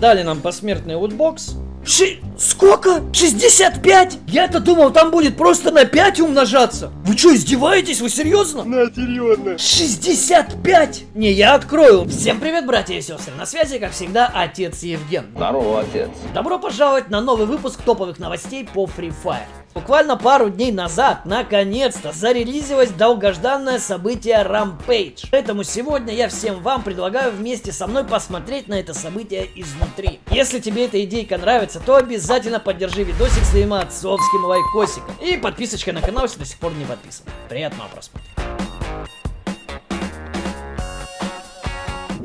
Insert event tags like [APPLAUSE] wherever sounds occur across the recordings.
Дали нам посмертный лутбокс. Ши... Сколько? 65? Я-то думал, там будет просто на 5 умножаться. Вы что, издеваетесь? Вы серьезно? На, серьезно. 65? Не, я открою. Всем привет, братья и сестры. На связи, как всегда, отец Евген. Здорово, отец. Добро пожаловать на новый выпуск топовых новостей по Free Fire. Буквально пару дней назад, наконец-то, зарелизилось долгожданное событие Rampage. Поэтому сегодня я всем вам предлагаю вместе со мной посмотреть на это событие изнутри. Если тебе эта идейка нравится, то обязательно поддержи видосик своим отцовским лайкосиком. И подписочкой на канал, если до сих пор не подписан. Приятного просмотра.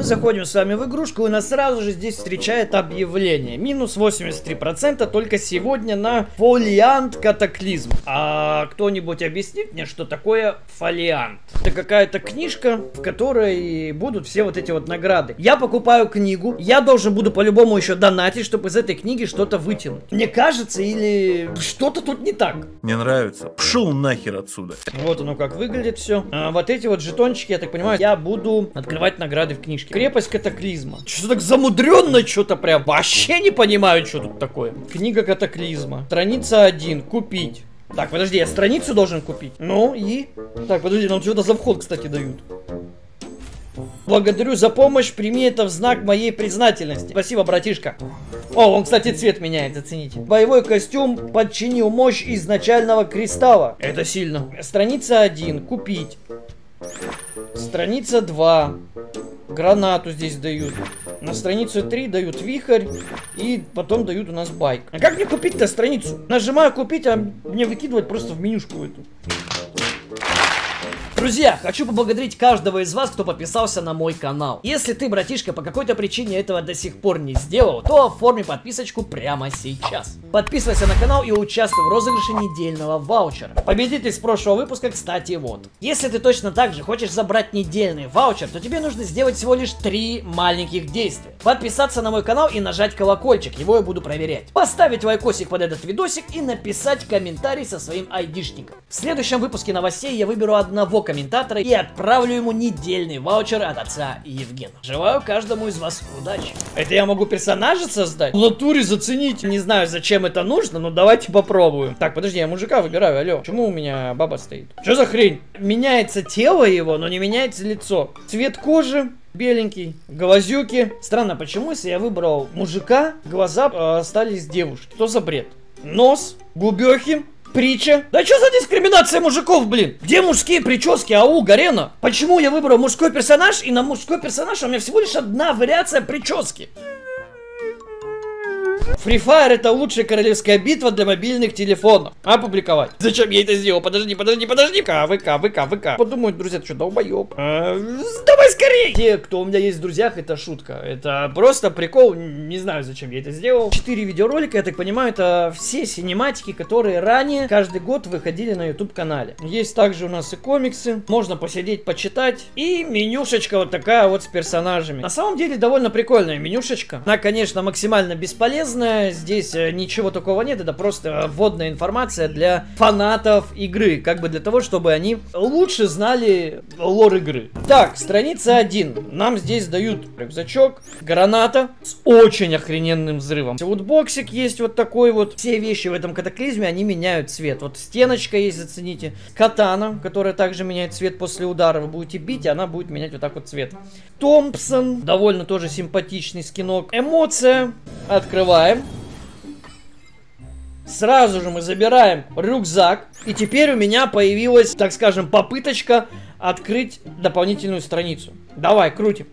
Заходим с вами в игрушку, и нас сразу же здесь встречает объявление. Минус 83% только сегодня на фолиант катаклизм. А кто-нибудь объяснит мне, что такое фолиант? Это какая-то книжка, в которой будут все вот эти вот награды. Я покупаю книгу, я должен буду по-любому еще донатить, чтобы из этой книги что-то вытянуть. Мне кажется, или что-то тут не так. Не нравится? Пшел нахер отсюда. Вот оно как выглядит все. А, вот эти вот жетончики, я так понимаю, я буду открывать награды в книжке. Крепость катаклизма. Что так замудренно что-то прям. Вообще не понимаю, что тут такое. Книга катаклизма. Страница 1. Купить. Так, подожди, я страницу должен купить. Ну и... Так, подожди, нам что-то за вход, кстати, дают. Благодарю за помощь, прими это в знак моей признательности. Спасибо, братишка. О, он, кстати, цвет меняет, зацените. Боевой костюм подчинил мощь изначального кристалла. Это сильно. Страница 1. Купить. Страница 2. Гранату здесь дают. На страницу 3 дают вихрь. И потом дают у нас байк. А как мне купить-то страницу? Нажимаю купить, а мне выкидывать просто в менюшку эту. Друзья, хочу поблагодарить каждого из вас, кто подписался на мой канал. Если ты, братишка, по какой-то причине этого до сих пор не сделал, то оформи подписочку прямо сейчас. Подписывайся на канал и участвуй в розыгрыше недельного ваучера. Победитель с прошлого выпуска, кстати, вот. Если ты точно так же хочешь забрать недельный ваучер, то тебе нужно сделать всего лишь три маленьких действия. Подписаться на мой канал и нажать колокольчик, его я буду проверять. Поставить лайкосик под этот видосик и написать комментарий со своим айдишником. В следующем выпуске новостей я выберу одного комментатора и отправлю ему недельный ваучер от отца Евгена. Желаю каждому из вас удачи. Это я могу персонажа создать? В натуре зацените. Не знаю, зачем это нужно, но давайте попробуем. Так, подожди, я мужика выбираю, алло. Почему у меня баба стоит? Что за хрень? Меняется тело его, но не меняется лицо. Цвет кожи, беленький, глазюки. Странно, почему, если я выбрал мужика, глаза э, остались девушки? Что за бред? Нос, губехи, притча. Да что за дискриминация мужиков, блин? Где мужские прически, ау, Гарена? Почему я выбрал мужской персонаж, и на мужской персонаж у меня всего лишь одна вариация прически? Free Fire это лучшая королевская битва для мобильных телефонов. Опубликовать. Зачем я это сделал? Подожди, подожди, подожди. ВК, ВК, ВК, ВК. Подумают, друзья, ты что, долбоеб? А, давай скорее. Те, кто у меня есть в друзьях, это шутка. Это просто прикол. Не знаю, зачем я это сделал. Четыре видеоролика, я так понимаю, это все синематики, которые ранее каждый год выходили на YouTube канале. Есть также у нас и комиксы. Можно посидеть, почитать. И менюшечка вот такая вот с персонажами. На самом деле довольно прикольная менюшечка. Она, конечно, максимально бесполезная здесь э, ничего такого нет, это просто вводная информация для фанатов игры, как бы для того, чтобы они лучше знали lore игры. Так, страница 1. Нам здесь дают рюкзачок, граната с очень охрененным взрывом. Лутбоксик есть вот такой вот. Все вещи в этом катаклизме, они меняют цвет. Вот стеночка есть, зацените. Катана, которая также меняет цвет после удара. Вы будете бить, и она будет менять вот так вот цвет. Томпсон, довольно тоже симпатичный скинок. Эмоция, открываем. Сразу же мы забираем рюкзак. И теперь у меня появилась, так скажем, попыточка открыть дополнительную страницу. Давай, крутим.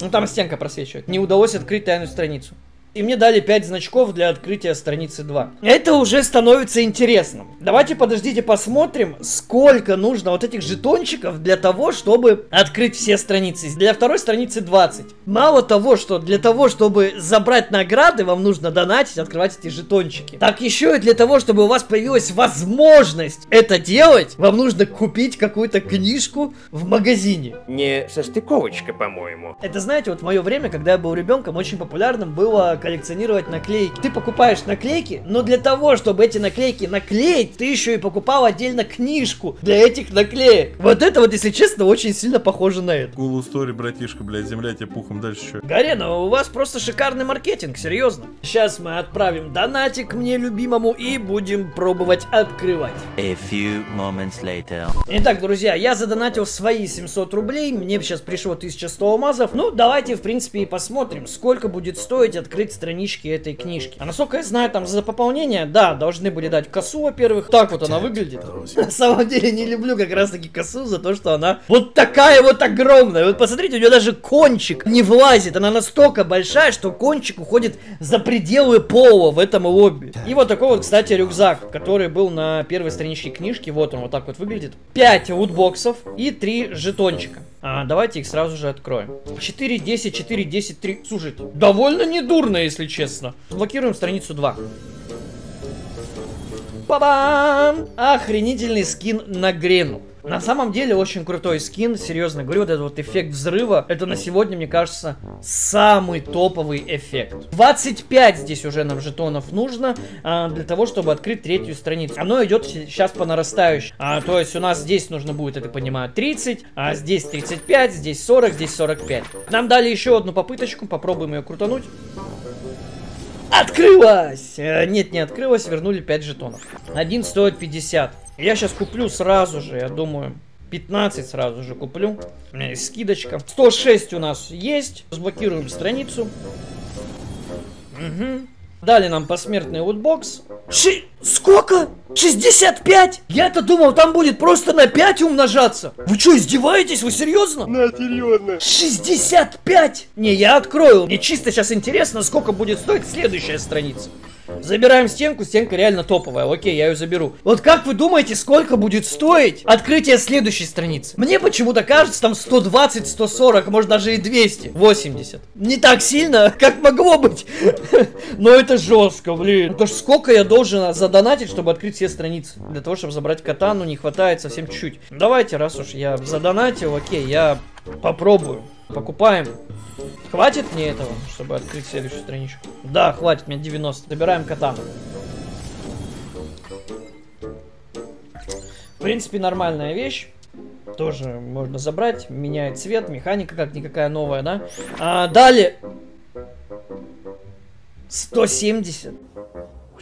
Ну там стенка просвечивает. Не удалось открыть тайную страницу. И мне дали 5 значков для открытия страницы 2. Это уже становится интересным. Давайте подождите, посмотрим, сколько нужно вот этих жетончиков для того, чтобы открыть все страницы. Для второй страницы 20. Мало того, что для того, чтобы забрать награды, вам нужно донатить, открывать эти жетончики. Так еще и для того, чтобы у вас появилась возможность это делать, вам нужно купить какую-то книжку в магазине. Не состыковочка, по-моему. Это, знаете, вот в мое время, когда я был ребенком, очень популярным было коллекционировать наклейки. Ты покупаешь наклейки, но для того, чтобы эти наклейки наклеить, ты еще и покупал отдельно книжку для этих наклеек. Вот это вот, если честно, очень сильно похоже на это. Гулу стори, братишка, блядь, земля тебе пухом дальше что? Гарена, у вас просто шикарный маркетинг, серьезно. Сейчас мы отправим донатик мне любимому и будем пробовать открывать. A few moments later. Итак, друзья, я задонатил свои 700 рублей, мне сейчас пришло 1100 алмазов. Ну, давайте, в принципе, и посмотрим, сколько будет стоить открыть странички этой книжки. А насколько я знаю, там за пополнение, да, должны были дать косу, во-первых. Так вот она выглядит. На самом деле не люблю как раз таки косу за то, что она вот такая вот огромная. Вот посмотрите, у нее даже кончик не влазит. Она настолько большая, что кончик уходит за пределы пола в этом лобби. И вот такой вот, кстати, рюкзак, который был на первой страничке книжки. Вот он вот так вот выглядит. 5 лутбоксов и 3 жетончика. А, давайте их сразу же откроем. 4, 10, 4, 10, 3. Слушайте, довольно недурно, если честно. Блокируем страницу 2. Па-бам! Охренительный скин на Грену. На самом деле очень крутой скин, серьезно говорю, вот этот вот эффект взрыва, это на сегодня, мне кажется, самый топовый эффект. 25 здесь уже нам жетонов нужно а, для того, чтобы открыть третью страницу. Оно идет сейчас по нарастающей. А, то есть у нас здесь нужно будет, так понимаю, 30, а здесь 35, здесь 40, здесь 45. Нам дали еще одну попыточку, попробуем ее крутануть. Открылась! Э, Нет, не открылась, вернули 5 жетонов. Один стоит 50. Я сейчас куплю сразу же, я думаю. 15 сразу же куплю. У меня есть скидочка. 106 у нас есть. Разблокируем страницу. Угу. Дали нам посмертный лутбокс. Ши... Сколько? 65? Я-то думал, там будет просто на 5 умножаться. Вы что, издеваетесь? Вы серьезно? На, серьезно. 65? Не, я открою. Мне чисто сейчас интересно, сколько будет стоить следующая страница. Забираем стенку, стенка реально топовая. Окей, я ее заберу. Вот как вы думаете, сколько будет стоить открытие следующей страницы? Мне почему-то кажется, там 120, 140, может даже и 280. Не так сильно, как могло быть. [LAUGHS] Но это жестко, блин. Потому что сколько я должен задонатить, чтобы открыть все страницы? Для того, чтобы забрать катану, не хватает совсем чуть-чуть. Давайте, раз уж я задонатил, окей, я попробую. Покупаем. Хватит мне этого, чтобы открыть следующую страничку? Да, хватит, мне 90. Добираем катану. В принципе, нормальная вещь. Тоже можно забрать. Меняет цвет, механика как-никакая новая, да? А, далее. 170.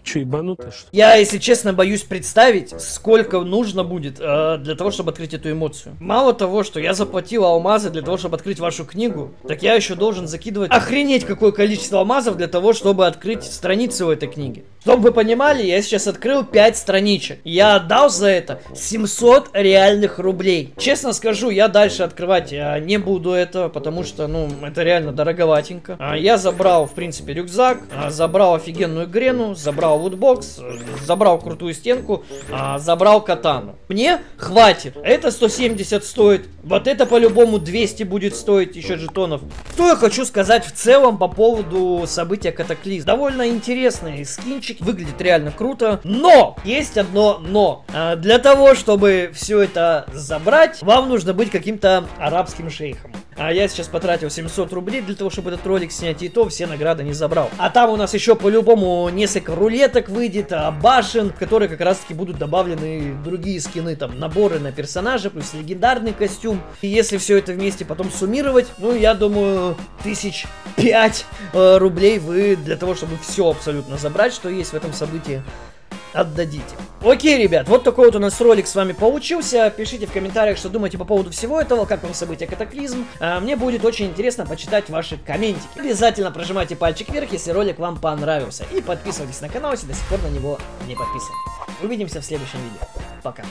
Вы что, ебанутые, что? Я, если честно, боюсь представить, сколько нужно будет э, для того, чтобы открыть эту эмоцию. Мало того, что я заплатил алмазы для того, чтобы открыть вашу книгу, так я еще должен закидывать охренеть какое количество алмазов для того, чтобы открыть страницу этой книги. Чтобы вы понимали, я сейчас открыл 5 страничек. Я отдал за это 700 реальных рублей. Честно скажу, я дальше открывать э, не буду этого, потому что, ну, это реально дороговатенько. А, я забрал, в принципе, рюкзак, а, забрал офигенную грену, забрал вудбокс, э, забрал крутую стенку, а, забрал катану. Мне хватит. Это 170 стоит. Вот это по-любому 200 будет стоить еще жетонов. Что я хочу сказать в целом по поводу события Катаклизм. Довольно интересный скинчик, выглядит реально круто. Но! Есть одно но. А, для того, чтобы все это забрать, вам нужно быть каким-то арабским шейхом. А я сейчас потратил 700 рублей для того, чтобы этот ролик снять, и то все награды не забрал. А там у нас еще по-любому несколько рулеток выйдет, а, башен, в которые как раз таки будут добавлены другие скины, там, наборы на персонажа, плюс легендарный костюм. И если все это вместе потом суммировать, ну, я думаю, тысяч пять э, рублей вы для того, чтобы все абсолютно забрать, что есть в этом событии, отдадите. Окей, ребят, вот такой вот у нас ролик с вами получился. Пишите в комментариях, что думаете по поводу всего этого, как вам событие Катаклизм. А, мне будет очень интересно почитать ваши комментики. Обязательно прожимайте пальчик вверх, если ролик вам понравился. И подписывайтесь на канал, если до сих пор на него не подписаны. Увидимся в следующем видео. Пока.